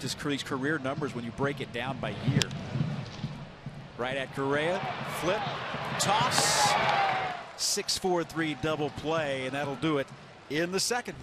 just these career numbers when you break it down by year. Right at Correa, flip, toss, 6-4-3 double play, and that'll do it in the second.